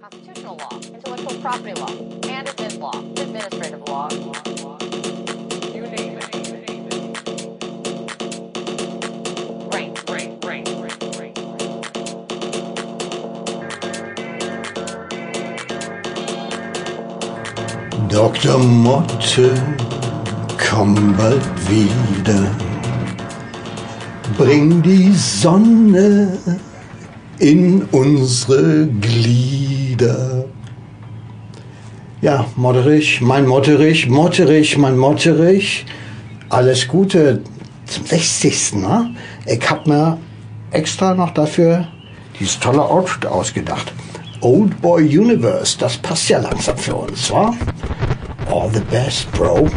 constitutional law, intellectual property law, and admin law, administrative law. Name it. You name it. Right, right, right, right. Dr. Motte, komm bald wieder. Bring die Sonne in unsere Glieder. Ja, Motterich, mein Motterich, Motterich, mein Motterich. Alles Gute zum 60. Ne? Ich hab mir extra noch dafür dieses tolle Outfit ausgedacht. Old Boy Universe, das passt ja langsam für uns, wa? All the best, Bro.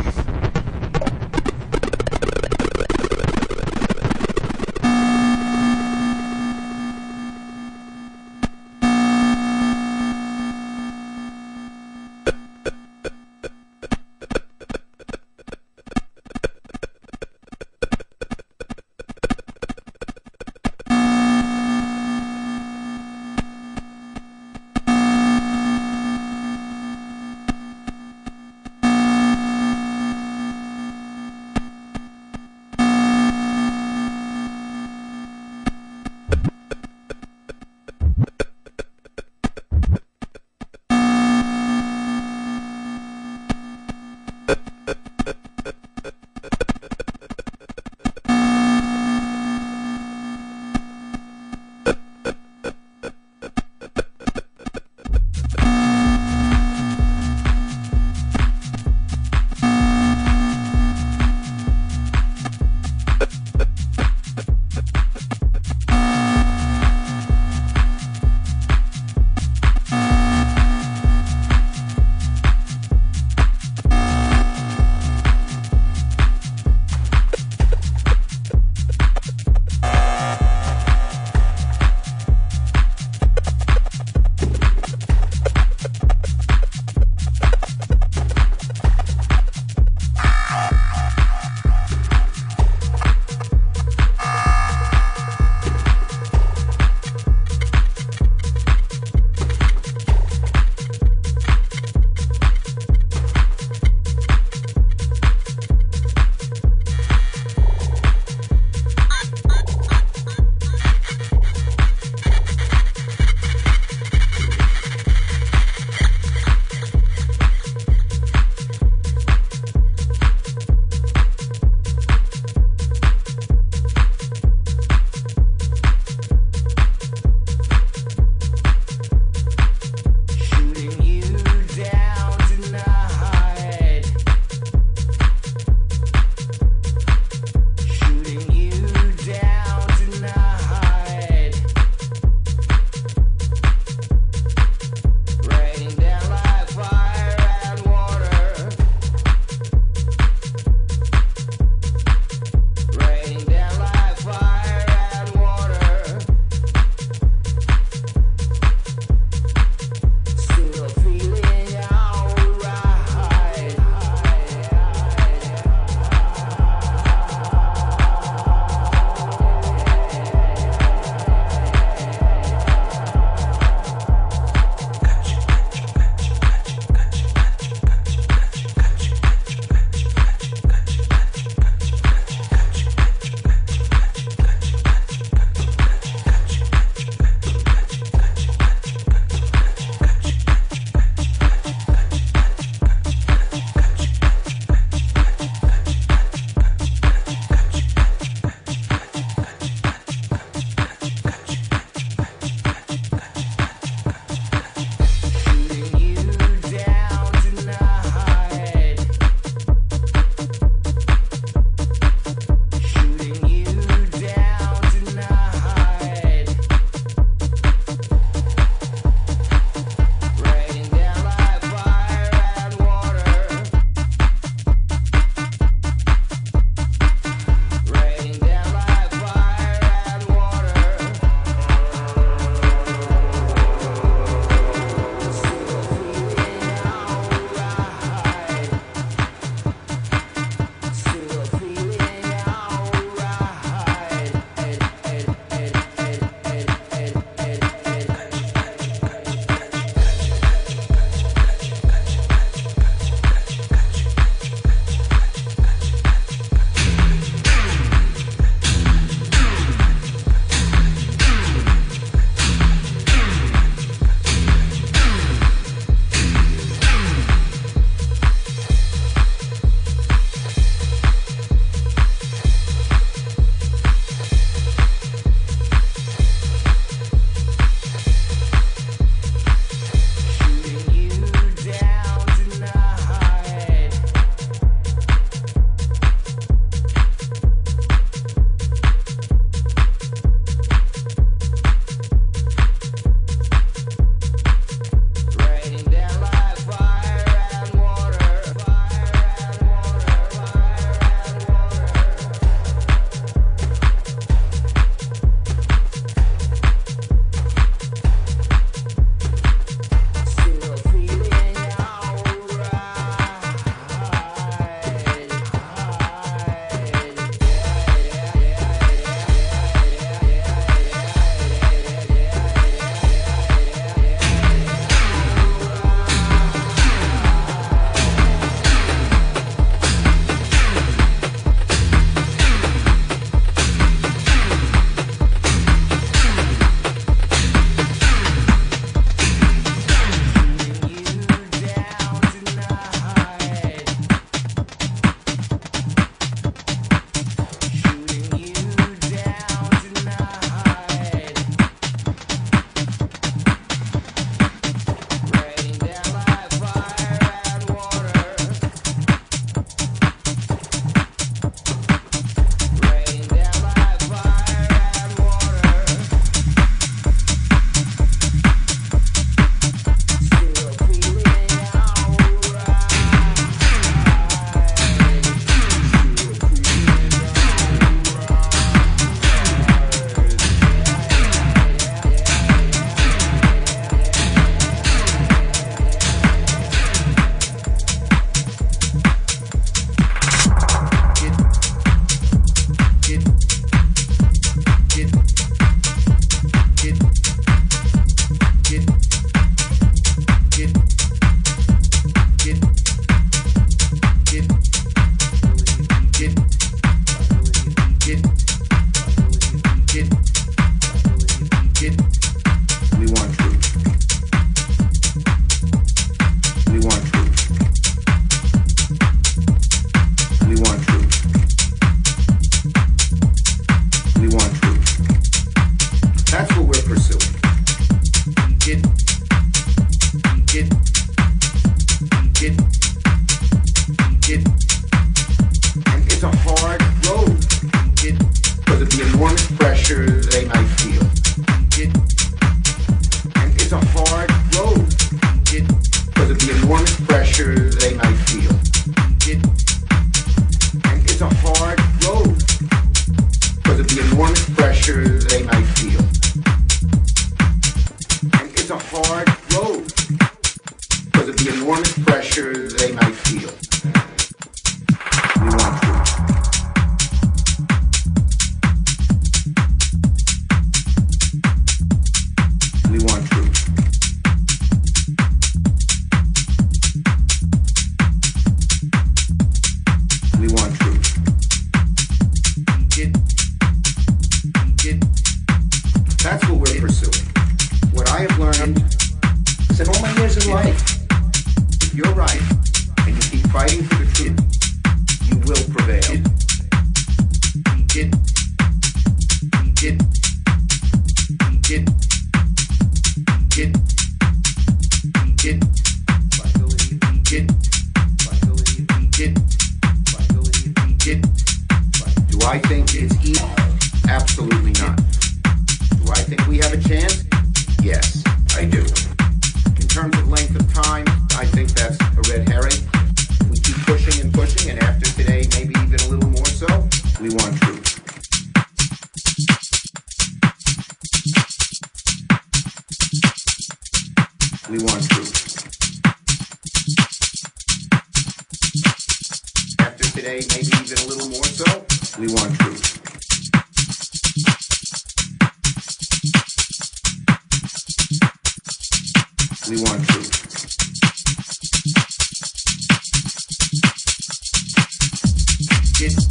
bien.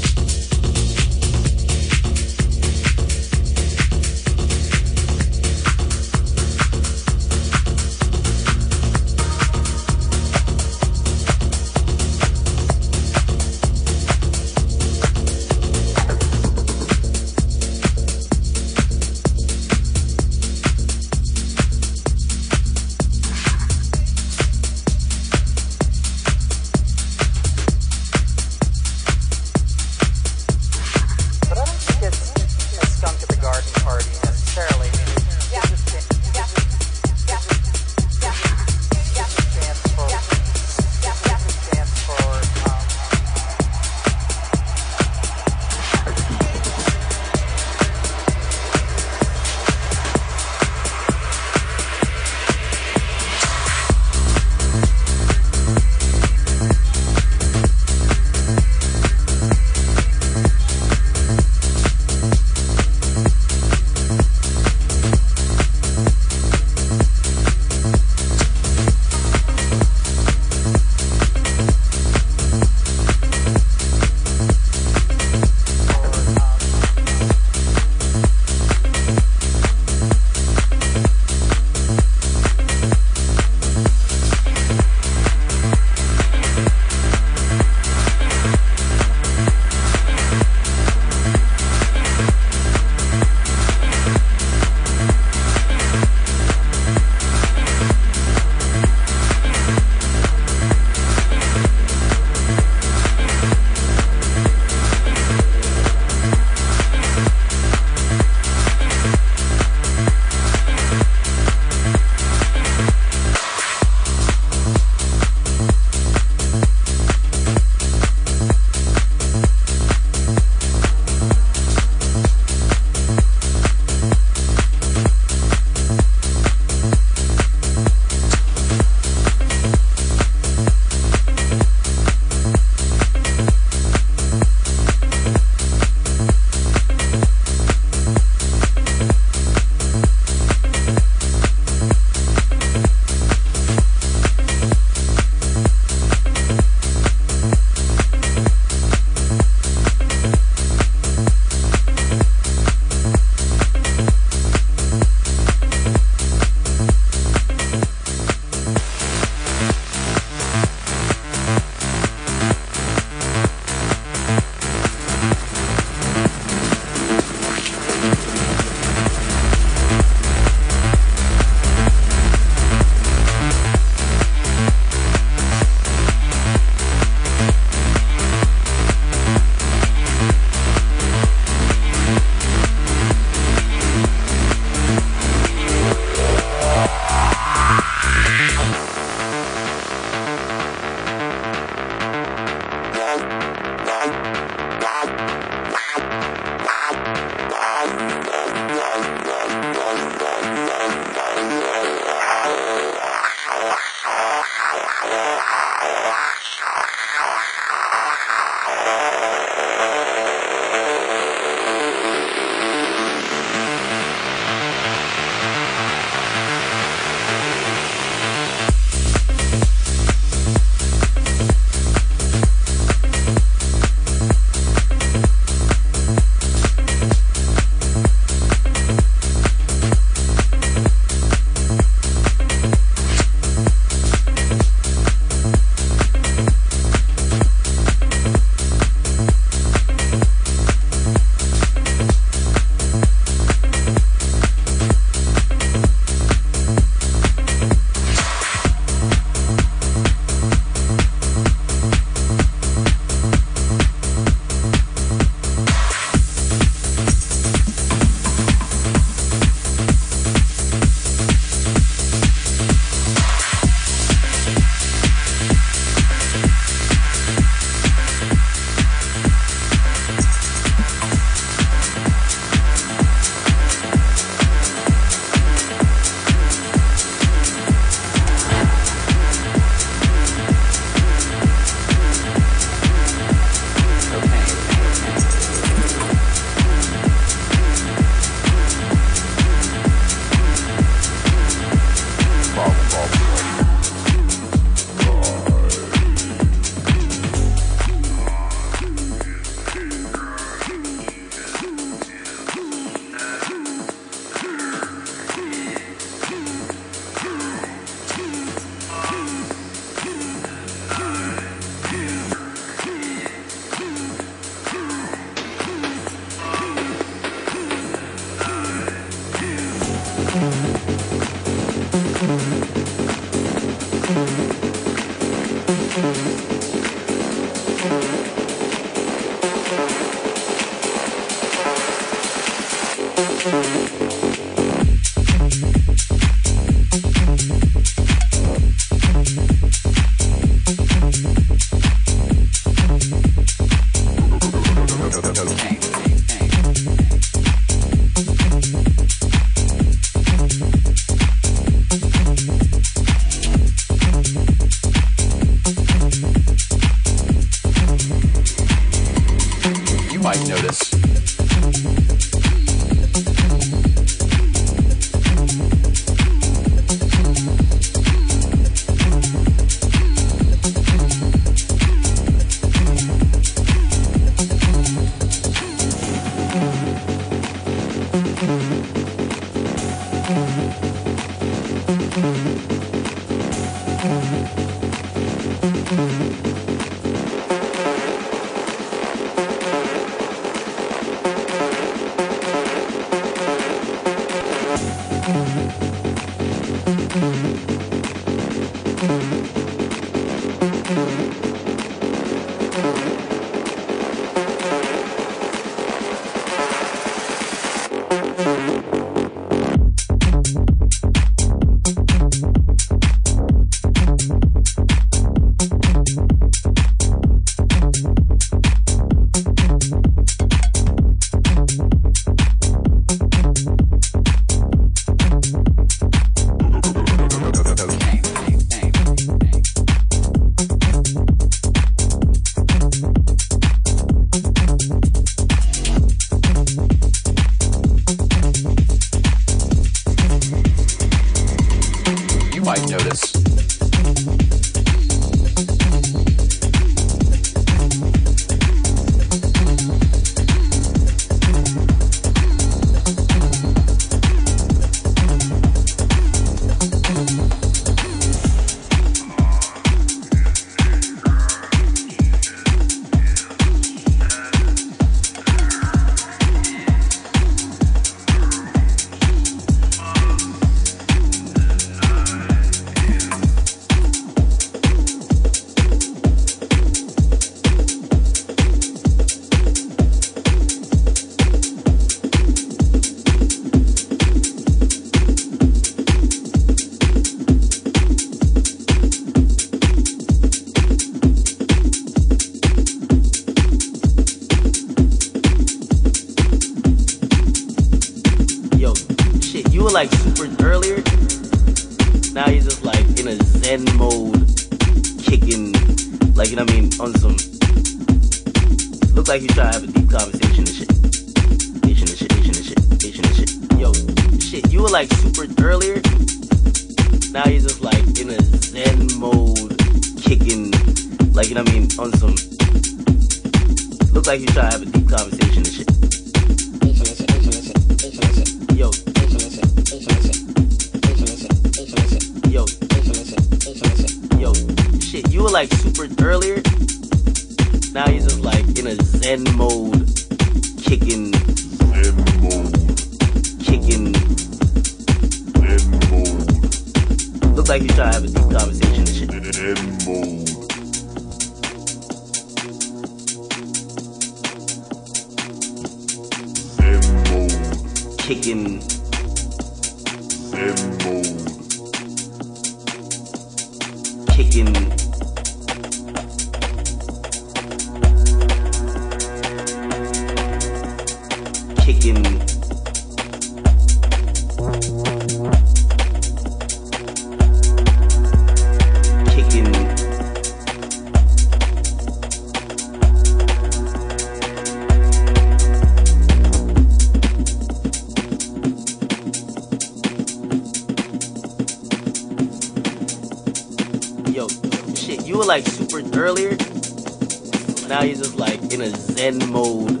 end mode,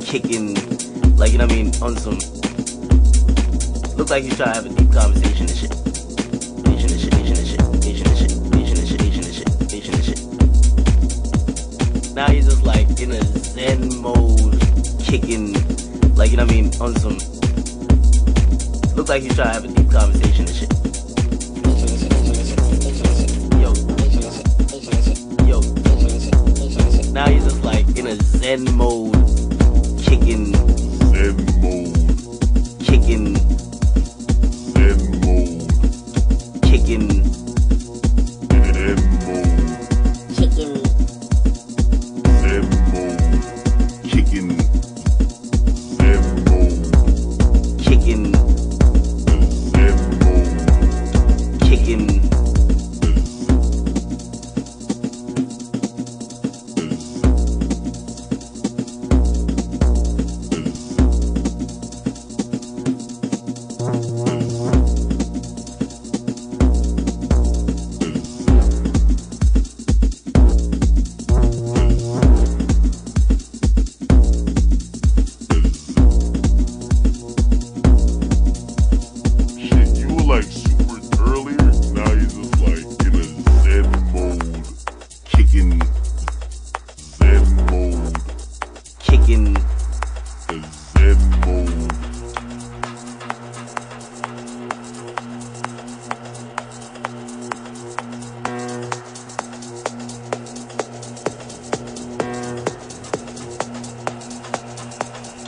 kicking, like, you know what I mean, on some. Look like he's trying to have a deep conversation and shit. And shit, and shit, and shit, and shit, and shit, and shit. Now he's just like in a zen mode, kicking, like, you know what I mean, on some. Look like he's trying to have a deep conversation and shit. animal.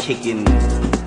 kicking.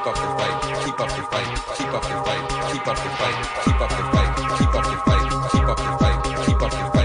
keep up the fight, keep up the fight, keep up the fight, keep up the fight, keep up the fight, keep up the fight, keep up the fight, keep up the fight.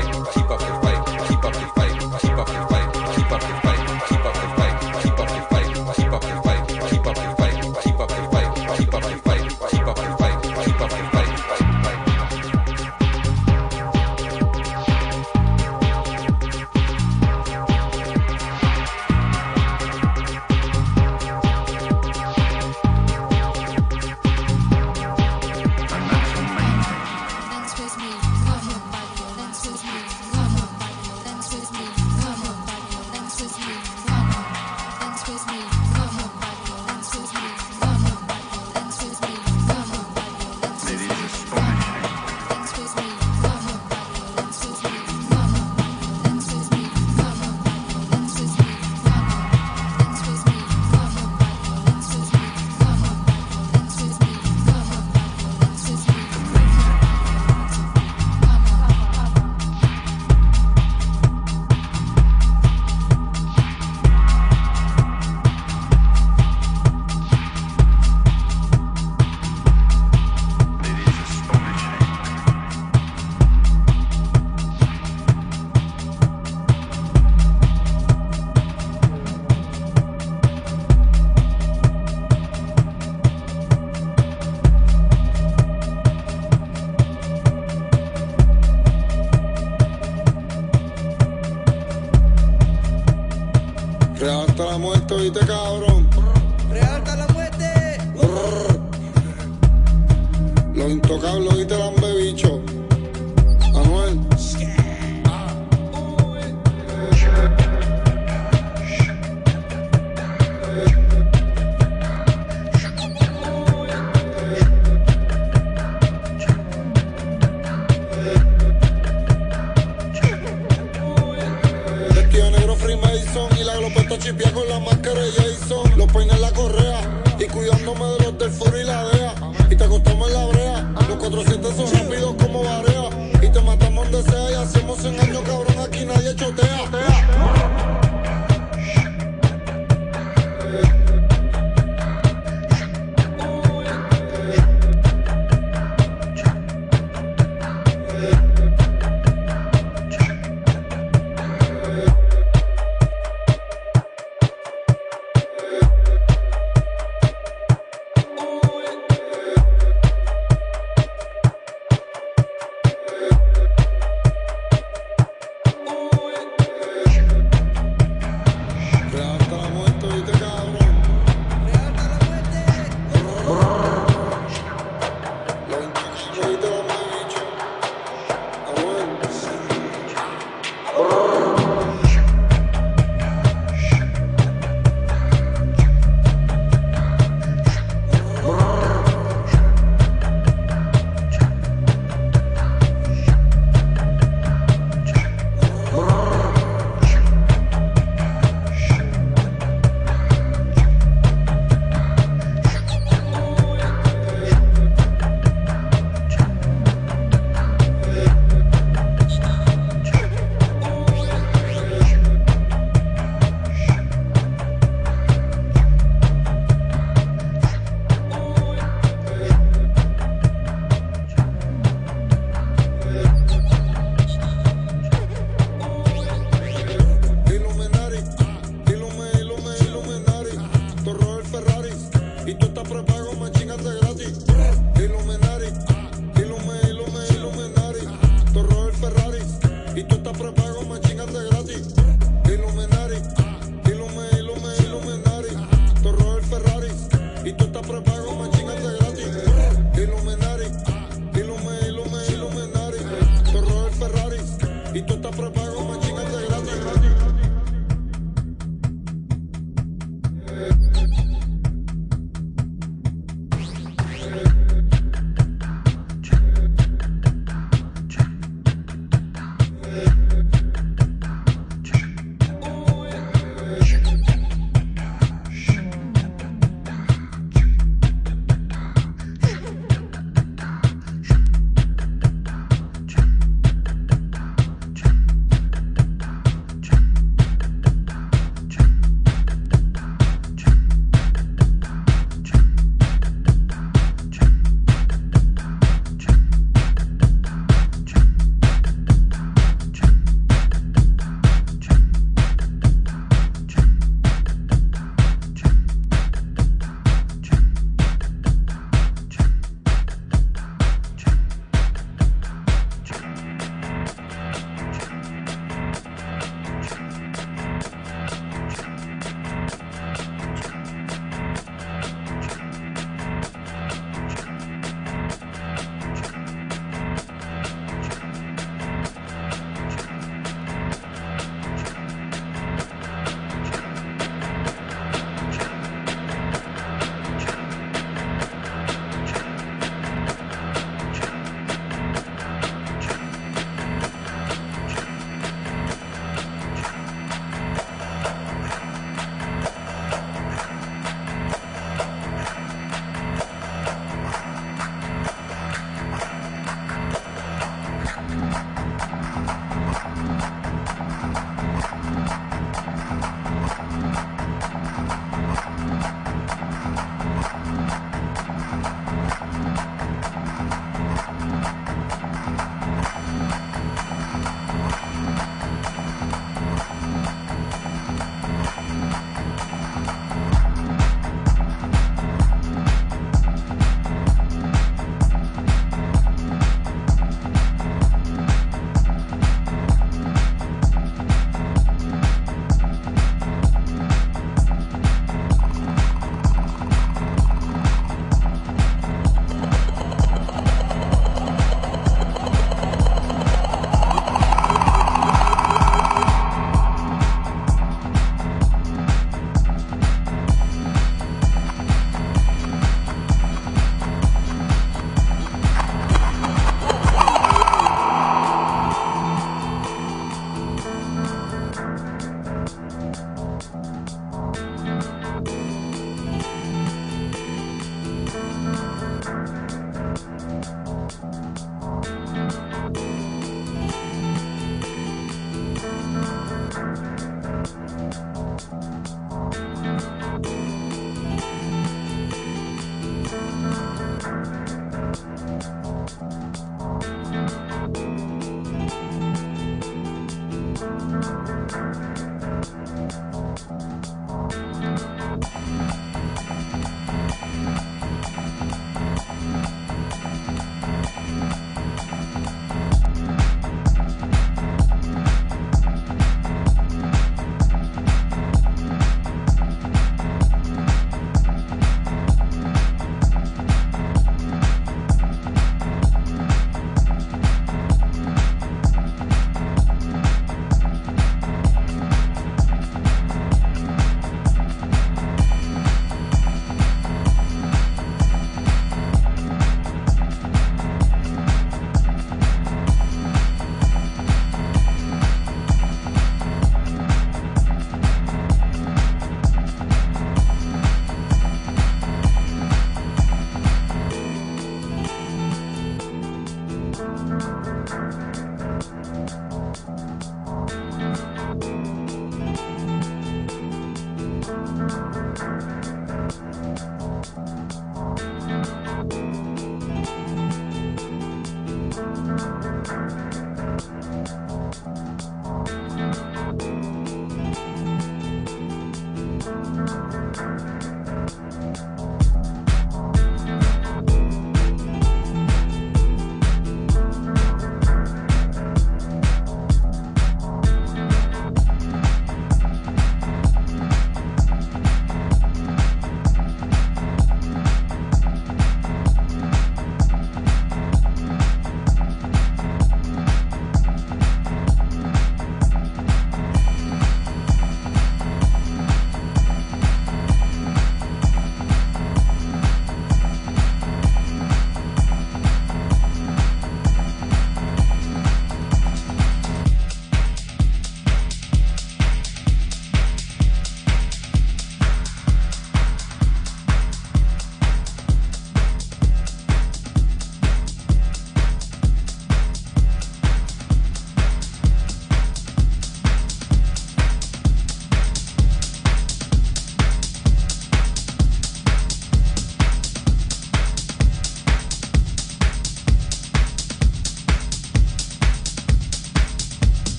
esto y te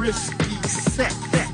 risky setback.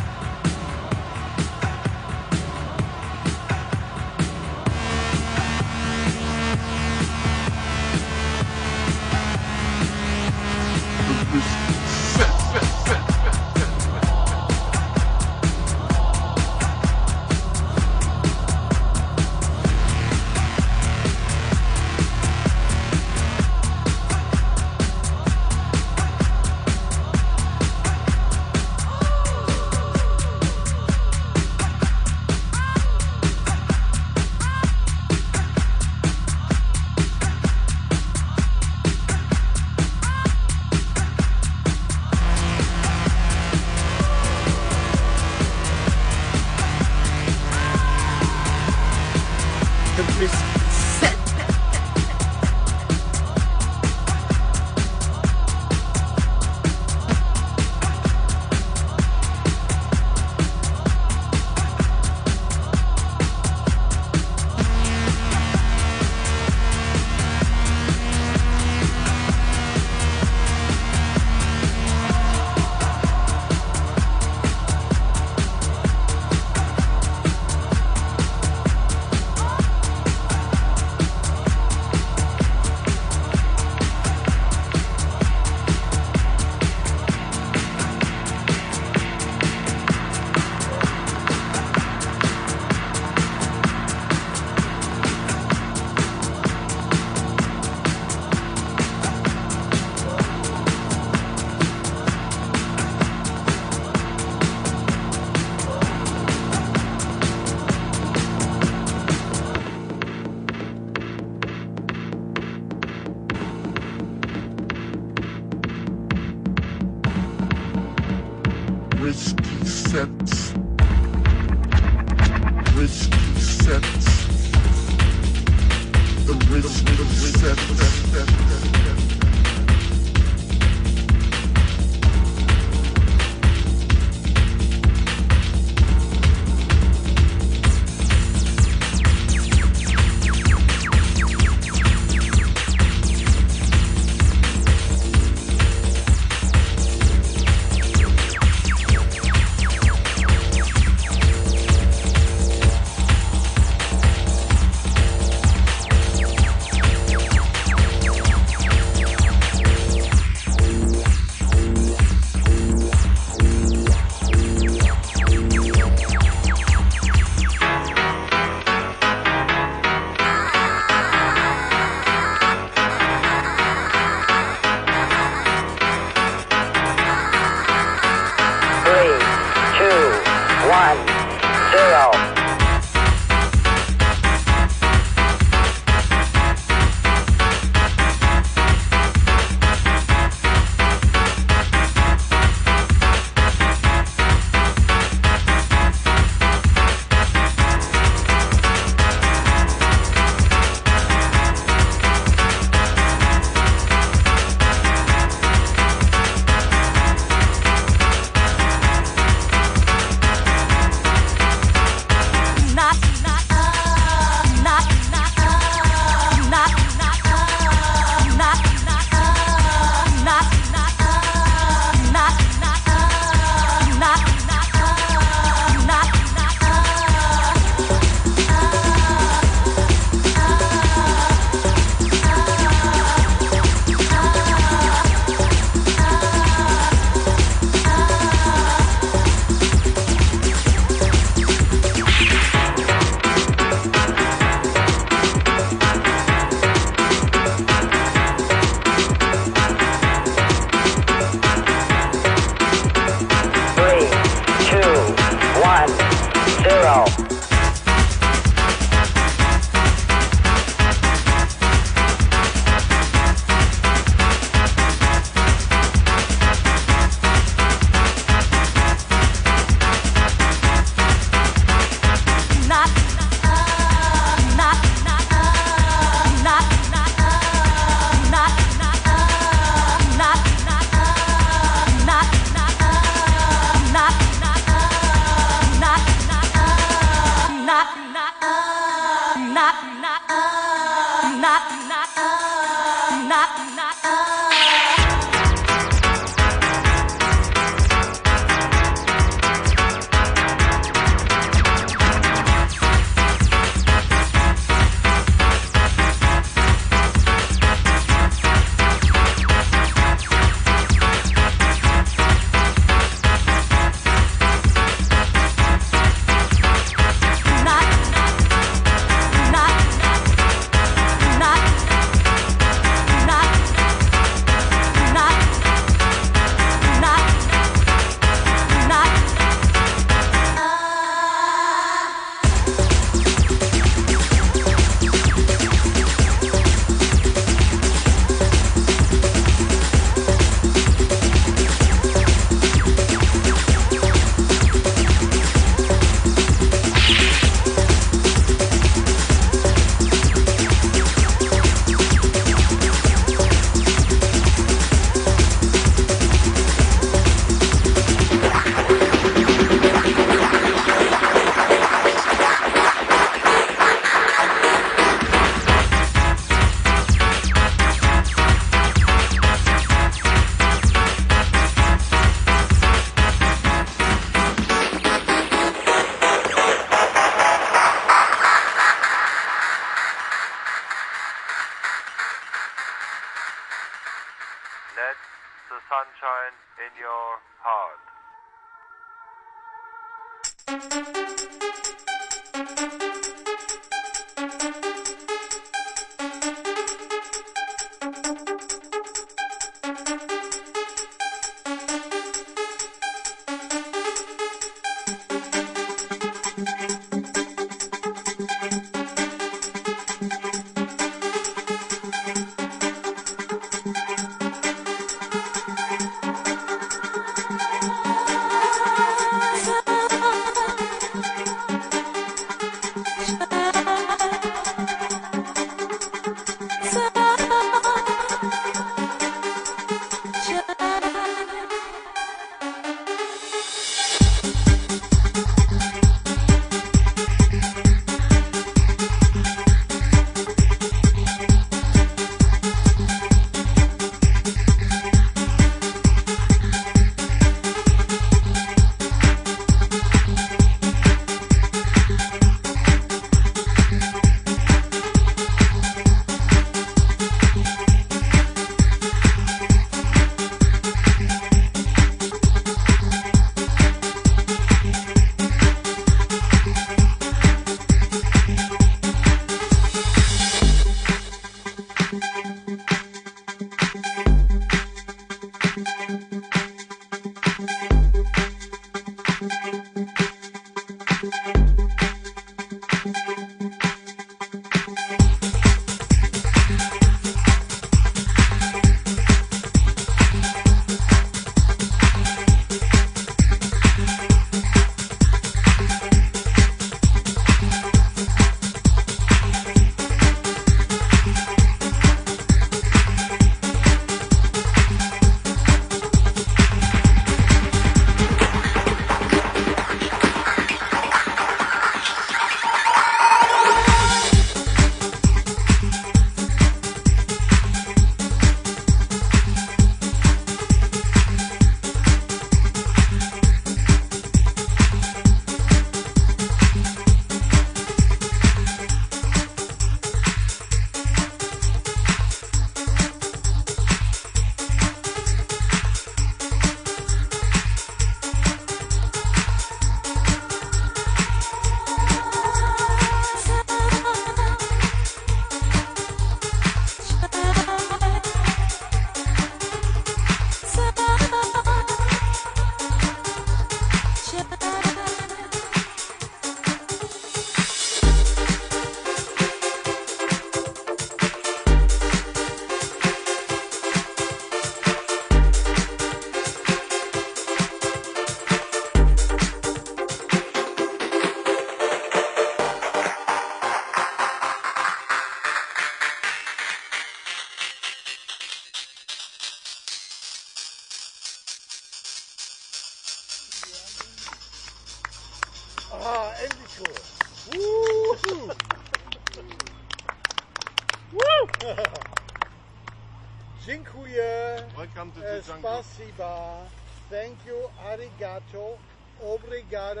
Arigato. Obrigado.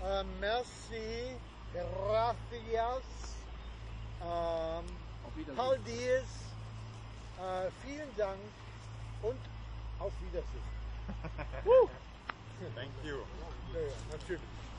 Uh, merci. Gracias. Um, Paul Diaz. Uh, vielen Dank. Und auf Wiedersehen. Thank you. Ja, ja, natürlich.